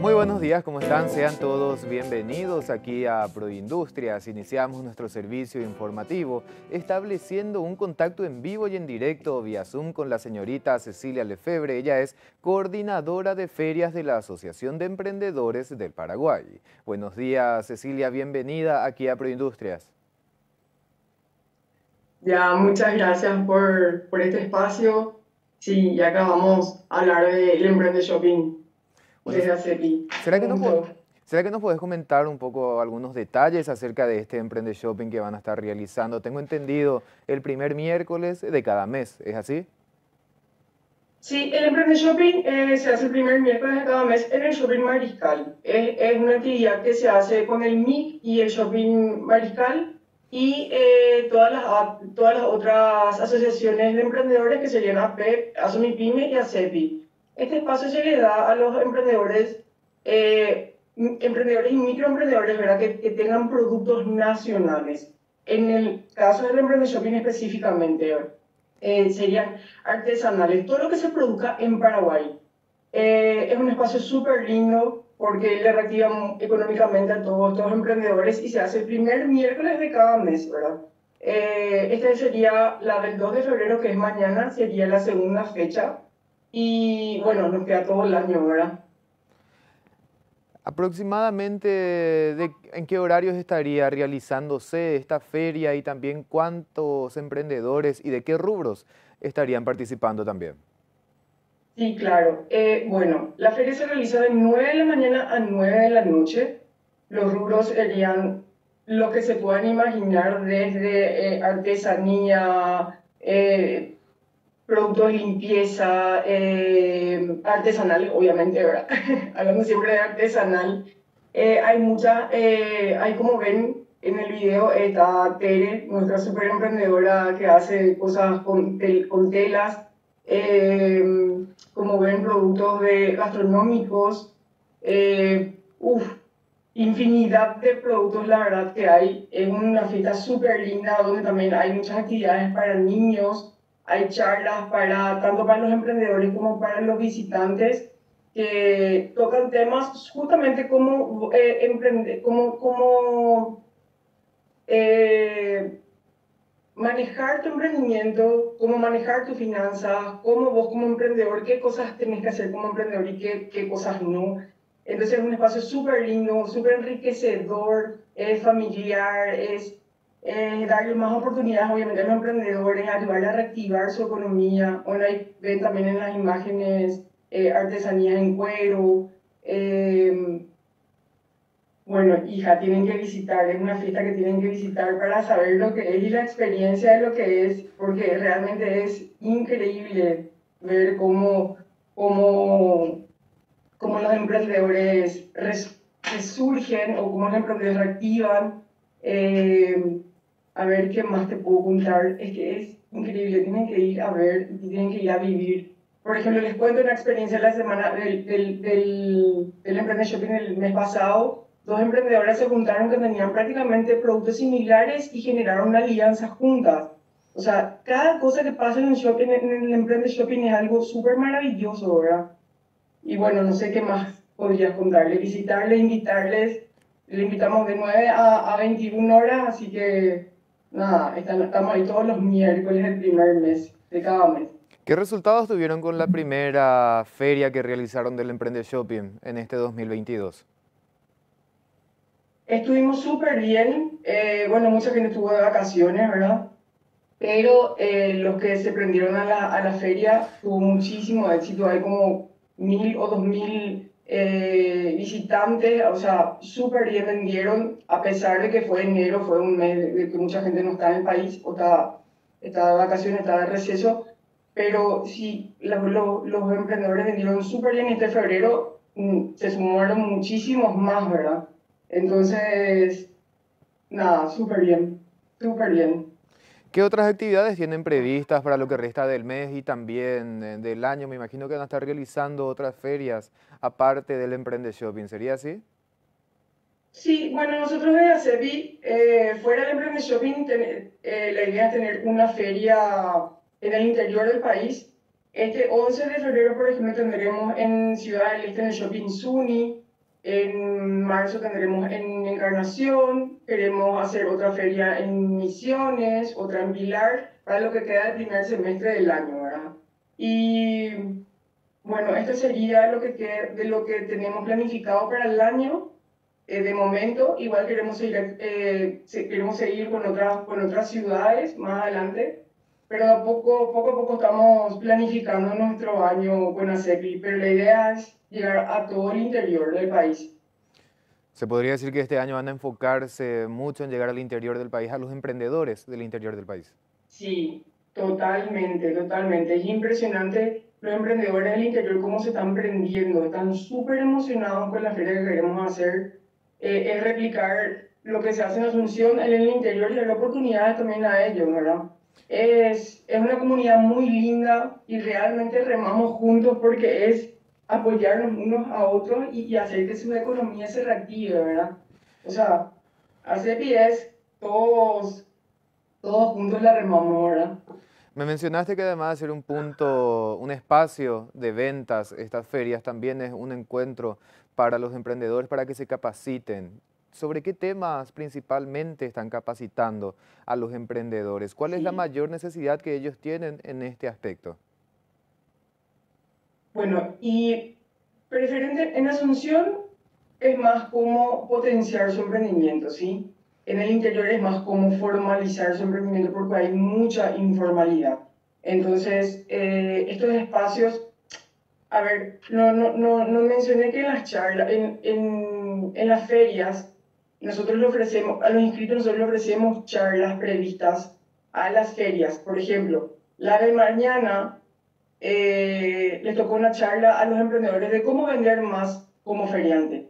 Muy buenos días, ¿cómo están? Sean todos bienvenidos aquí a Proindustrias. Iniciamos nuestro servicio informativo estableciendo un contacto en vivo y en directo vía Zoom con la señorita Cecilia Lefebre. Ella es coordinadora de ferias de la Asociación de Emprendedores del Paraguay. Buenos días, Cecilia, bienvenida aquí a Proindustrias. Ya, muchas gracias por, por este espacio. Sí, ya acabamos a hablar del Emprende Shopping. ¿Será, que nos, ¿Será que nos puedes comentar un poco algunos detalles acerca de este Emprende Shopping que van a estar realizando? Tengo entendido el primer miércoles de cada mes, ¿es así? Sí, el Emprende Shopping eh, se hace el primer miércoles de cada mes en el Shopping Mariscal. Es, es una actividad que se hace con el MIC y el Shopping Mariscal y eh, todas, las, todas las otras asociaciones de emprendedores que serían APEP, ASOMIPYME y ACEPI. Este espacio se le da a los emprendedores, eh, emprendedores y microemprendedores, ¿verdad? Que, que, tengan productos nacionales. En el caso del Emprende Shopping específicamente, eh, serían artesanales, todo lo que se produzca en Paraguay. Eh, es un espacio súper lindo porque le reactiva económicamente a todos estos emprendedores y se hace el primer miércoles de cada mes, ¿verdad? Eh, esta sería la del 2 de febrero, que es mañana, sería la segunda fecha. Y bueno, nos queda todo el año, ¿verdad? Aproximadamente, ¿en qué horarios estaría realizándose esta feria y también cuántos emprendedores y de qué rubros estarían participando también? Sí, claro. Eh, bueno, la feria se realiza de 9 de la mañana a 9 de la noche. Los rubros serían lo que se puedan imaginar desde eh, artesanía, eh, productos de limpieza, eh, artesanal, obviamente, ¿verdad? Hablando siempre de artesanal. Eh, hay muchas, eh, hay como ven en el video, está Tere, nuestra super emprendedora que hace cosas con, con telas, como ven, productos de gastronómicos, uff, infinidad de productos, la verdad que hay. Es una fiesta súper linda donde también hay muchas actividades para niños hay charlas para, tanto para los emprendedores como para los visitantes que tocan temas justamente como eh, emprender, como, como eh, manejar tu emprendimiento, cómo manejar tus finanzas, cómo vos como emprendedor, qué cosas tenés que hacer como emprendedor y qué, qué cosas no. Entonces es un espacio súper lindo, súper enriquecedor, es familiar, es eh, darle más oportunidades obviamente a los emprendedores, ayudarles a reactivar su economía. Bueno, ven también en las imágenes eh, artesanías en cuero. Eh, bueno, hija, tienen que visitar, es una fiesta que tienen que visitar para saber lo que es y la experiencia de lo que es, porque realmente es increíble ver cómo, cómo, cómo los emprendedores resurgen o cómo los emprendedores reactivan. Eh, a ver qué más te puedo contar. Es que es increíble, tienen que ir a ver, tienen que ir a vivir. Por ejemplo, les cuento una experiencia la semana del, del, del, del Emprende Shopping el mes pasado. Dos emprendedoras se juntaron que tenían prácticamente productos similares y generaron una alianza juntas. O sea, cada cosa que pasa en el, shopping, en el Emprende Shopping es algo súper maravilloso, ¿verdad? Y bueno, no sé qué más podría contarles. Visitarles, invitarles. Le invitamos de 9 a, a 21 horas, así que nada, estamos ahí todos los miércoles del primer mes, de cada mes. ¿Qué resultados tuvieron con la primera feria que realizaron del Emprende Shopping en este 2022? Estuvimos súper bien. Eh, bueno, mucha gente estuvo de vacaciones, ¿verdad? Pero eh, los que se prendieron a la, a la feria tuvo muchísimo éxito. Hay como mil o dos mil eh, visitantes, o sea, súper bien vendieron, a pesar de que fue enero, fue un mes de que mucha gente no está en el país, o está de vacaciones, está de receso, pero sí, los, los, emprendedores vendieron súper bien este febrero mm, se sumaron muchísimos más, ¿verdad? Entonces, nada, súper bien, súper bien. ¿Qué otras actividades tienen previstas para lo que resta del mes y también eh, del año? Me imagino que van a estar realizando otras ferias aparte del Emprende Shopping, ¿sería así? Sí, bueno, nosotros de ACEBI, eh, fuera del Emprende Shopping, eh, la idea es tener una feria en el interior del país. Este 11 de febrero, por ejemplo, tendremos en Ciudad del Este, en el Shopping Suni, En marzo tendremos en Encarnación, queremos hacer otra feria en Misiones, otra en Pilar, para lo que queda del primer semestre del año, ¿verdad? Y bueno, esto sería lo que, de lo que tenemos planificado para el año. Eh, de momento, igual queremos seguir, eh, queremos seguir con, otras, con otras ciudades más adelante, pero poco, poco a poco estamos planificando nuestro año con ACEPI, pero la idea es llegar a todo el interior del país. Se podría decir que este año van a enfocarse mucho en llegar al interior del país, a los emprendedores del interior del país. Sí, totalmente, totalmente. Es impresionante los emprendedores del interior cómo se están prendiendo, están súper emocionados con la feria que queremos hacer. Eh, es replicar lo que se hace en Asunción en el interior y dar oportunidades también a ellos, ¿verdad? Es, es una comunidad muy linda y realmente remamos juntos porque es apoyarnos unos a otros y, hacer que su economía se reactive, ¿verdad? O sea, hacer es todos, todos juntos la remamos, ¿verdad? Me mencionaste que además de ser un punto, un espacio de ventas, estas ferias también es un encuentro para los emprendedores para que se capaciten. ¿Sobre qué temas principalmente están capacitando a los emprendedores? ¿Cuál es la mayor necesidad que ellos tienen en este aspecto? Bueno, y preferente en Asunción es más como potenciar su emprendimiento, ¿sí? En el interior es más como formalizar su emprendimiento porque hay mucha informalidad. Entonces, eh, estos espacios, a ver, no, no, no, no, mencioné que en las charlas, en, en, en las ferias, nosotros le ofrecemos, a los inscritos nosotros le ofrecemos charlas previstas a las ferias. Por ejemplo, la de mañana eh, les tocó una charla a los emprendedores de cómo vender más como feriante.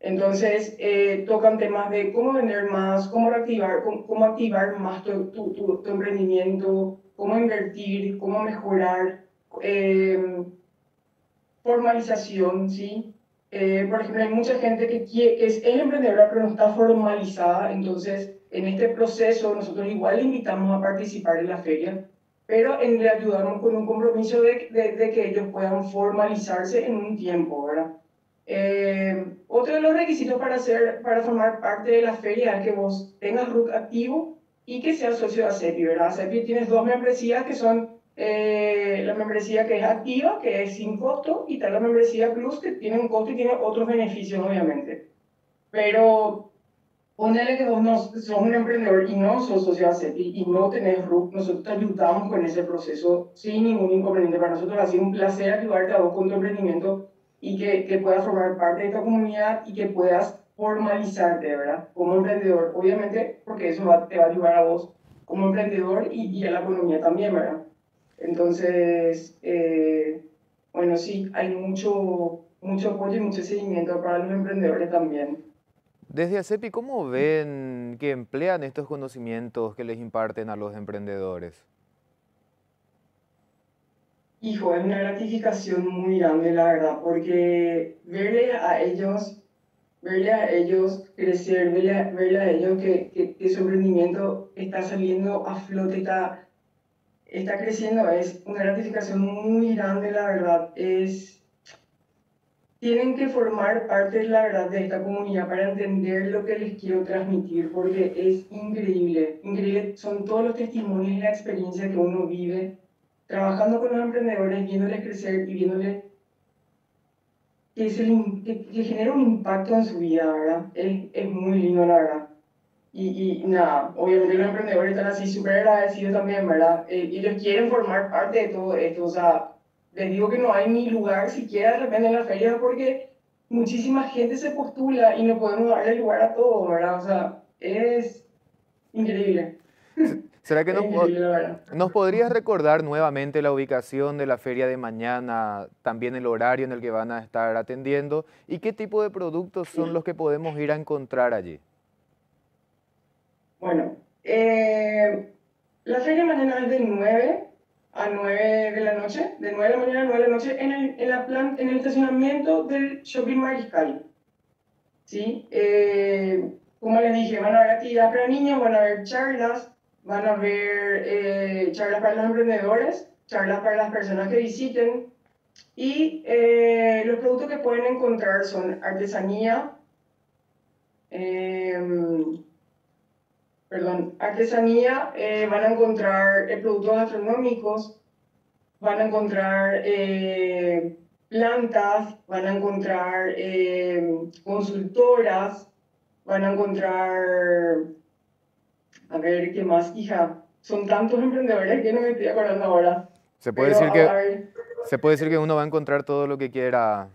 Entonces, eh, tocan temas de cómo vender más, cómo activar, cómo, activar más tu, tu, tu, emprendimiento, cómo invertir, cómo mejorar, eh, formalización, ¿sí? Eh, por ejemplo, hay mucha gente que, quiere, que es, es, emprendedora pero no está formalizada, entonces en este proceso nosotros igual le invitamos a participar en la feria pero en, le ayudamos con un compromiso de, de, que ellos puedan formalizarse en un tiempo, ¿verdad? Eh, otro de los requisitos para, para formar parte de la feria es que vos tengas RUC activo y que seas socio de ACEPI, ¿verdad? ACEPI tienes dos membresías que son eh, la membresía que es activa, que es sin costo, y tal la membresía Plus, que tiene un costo y tiene otros beneficios, obviamente. Pero Ponele que vos no, sos un emprendedor y no sos socio CEPI y no tenés RUC, nosotros te ayudamos con ese proceso sin ningún inconveniente. Para nosotros ha sido un placer ayudarte a vos con tu emprendimiento y que, que puedas formar parte de esta comunidad y que puedas formalizarte, ¿verdad? Como emprendedor, obviamente, porque eso te va a ayudar a vos como emprendedor y, y a la economía también, ¿verdad? Entonces, eh, bueno, sí, hay mucho, mucho apoyo y mucho seguimiento para los emprendedores también. Desde ACEPI, ¿cómo ven que emplean estos conocimientos que les imparten a los emprendedores? Hijo, es una gratificación muy grande, la verdad, porque verle a ellos, verle a ellos crecer, verle a, ellos que, que, su emprendimiento está saliendo a flote, está, está creciendo, es una gratificación muy grande, la verdad. Es, tienen que formar parte, la verdad, de esta comunidad para entender lo que les quiero transmitir, porque es increíble, increíble, son todos los testimonios y la experiencia que uno vive trabajando con los emprendedores, viéndoles crecer y viéndoles que, que, genera un impacto en su vida, ¿verdad? Es, es muy lindo, la verdad. Y, y, nada, obviamente los emprendedores están así súper agradecidos también, ¿verdad? Eh, ellos quieren formar parte de todo esto, o sea, les digo que no hay ni lugar siquiera de repente en la feria porque muchísima gente se postula y no podemos darle lugar a todo, ¿verdad? O sea, es increíble. ¿Será que nos, nos podrías recordar nuevamente la ubicación de la feria de mañana, también el horario en el que van a estar atendiendo y qué tipo de productos son los que podemos ir a encontrar allí? Bueno, eh, la feria de mañana es del 9 a 9 de la noche, de 9 de la mañana a 9 de la noche, en el, en la plan, en el estacionamiento del Shopping Mariscal. ¿Sí? Eh, como les dije, van a haber actividades para niños, van a haber charlas, van a haber eh, charlas para los emprendedores, charlas para las personas que visiten, Y eh, los productos que pueden encontrar son artesanía, em, perdón, artesanía, eh, van a encontrar productos gastronómicos, van a encontrar plantas, van a encontrar consultoras, van a encontrar, a ver, ¿qué más, hija? Son tantos emprendedores que no me estoy acordando ahora. Se puede, decir que, se puede decir que uno va a encontrar todo lo que quiera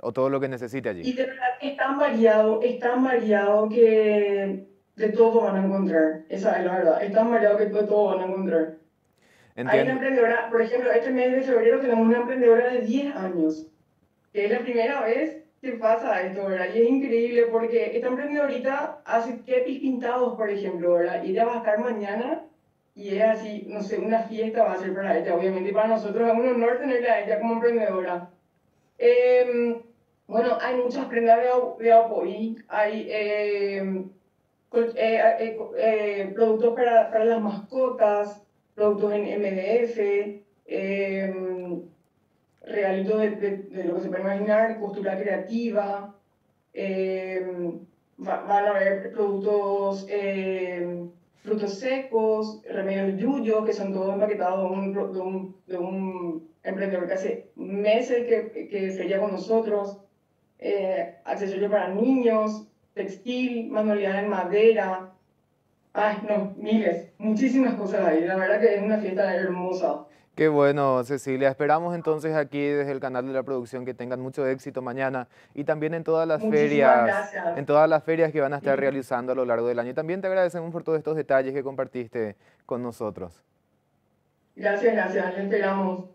o todo lo que necesite allí. Y de verdad es tan variado, es tan variado que de todo van a encontrar. Esa es la verdad. Es tan variado que de todo van a encontrar. Hay una emprendedora, por ejemplo, este mes de febrero tenemos una emprendedora de 10 años, que es la primera vez que pasa esto, ¿verdad? Y es increíble porque esta emprendedorita hace kepis pintados, por ejemplo, ¿verdad? Y ella va a estar mañana y es así, no sé, una fiesta va a ser para ella, obviamente, y para nosotros es un honor tenerla a ella como emprendedora. Em, bueno, hay muchas prendas de, de apoyo, hay eh, eh, eh, productos para, para, las mascotas, productos en MDF, eh, regalitos de, de, lo que se puede imaginar, costura creativa, van a haber productos frutos secos, remedios yuyo, que son todos empaquetados de un, de un, emprendedor que hace meses que, que sería con nosotros, eh, accesorios para niños, textil, manualidades en madera, ay no, miles, muchísimas cosas ahí, la verdad que es una fiesta hermosa. Qué bueno, Cecilia. Esperamos entonces aquí desde el canal de la producción que tengan mucho éxito mañana y también en todas las ferias, en todas las ferias que van a estar realizando a lo largo del año. Y también te agradecemos por todos estos detalles que compartiste con nosotros. Gracias, gracias. esperamos.